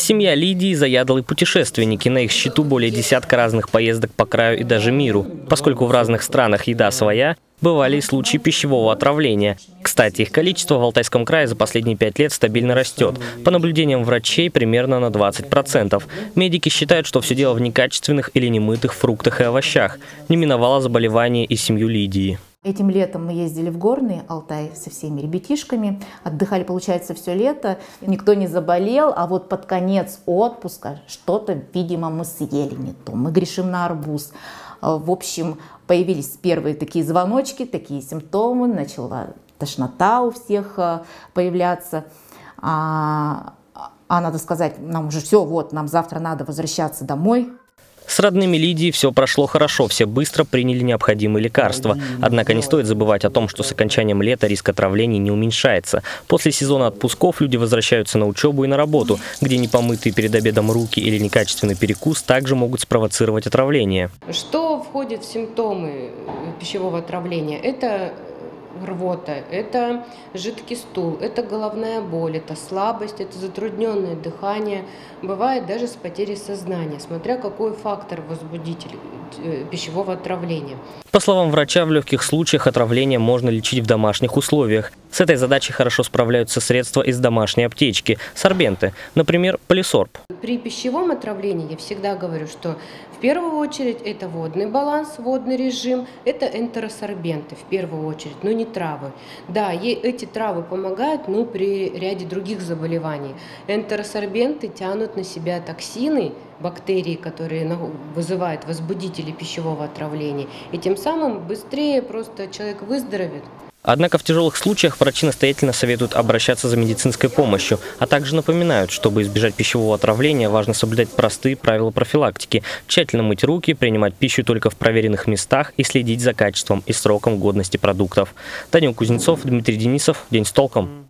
Семья Лидии – заядлые путешественники. На их счету более десятка разных поездок по краю и даже миру. Поскольку в разных странах еда своя, бывали и случаи пищевого отравления. Кстати, их количество в Алтайском крае за последние пять лет стабильно растет. По наблюдениям врачей, примерно на 20%. Медики считают, что все дело в некачественных или немытых фруктах и овощах. Не миновало заболевание и семью Лидии. Этим летом мы ездили в Горный Алтай со всеми ребятишками, отдыхали, получается, все лето, никто не заболел, а вот под конец отпуска что-то, видимо, мы съели не то, мы грешим на арбуз. А, в общем, появились первые такие звоночки, такие симптомы, начала тошнота у всех а, появляться. А, а надо сказать, нам уже все, вот, нам завтра надо возвращаться домой, с родными Лидии все прошло хорошо, все быстро приняли необходимые лекарства. Однако не стоит забывать о том, что с окончанием лета риск отравлений не уменьшается. После сезона отпусков люди возвращаются на учебу и на работу, где непомытые перед обедом руки или некачественный перекус также могут спровоцировать отравление. Что входит в симптомы пищевого отравления? Это рвота, это жидкий стул, это головная боль, это слабость, это затрудненное дыхание, бывает даже с потерей сознания, смотря какой фактор возбудитель э, пищевого отравления. По словам врача, в легких случаях отравление можно лечить в домашних условиях. С этой задачей хорошо справляются средства из домашней аптечки, сорбенты, например, полисорб. При пищевом отравлении я всегда говорю, что в первую очередь это водный баланс, водный режим, это энтеросорбенты в первую очередь, но не травы. Да, эти травы помогают, но при ряде других заболеваний. Энтеросорбенты тянут на себя токсины, бактерии, которые вызывают возбудители пищевого отравления, и тем самым быстрее просто человек выздоровеет. Однако в тяжелых случаях врачи настоятельно советуют обращаться за медицинской помощью, а также напоминают, чтобы избежать пищевого отравления, важно соблюдать простые правила профилактики, тщательно мыть руки, принимать пищу только в проверенных местах и следить за качеством и сроком годности продуктов. Данил Кузнецов, Дмитрий Денисов. День с толком.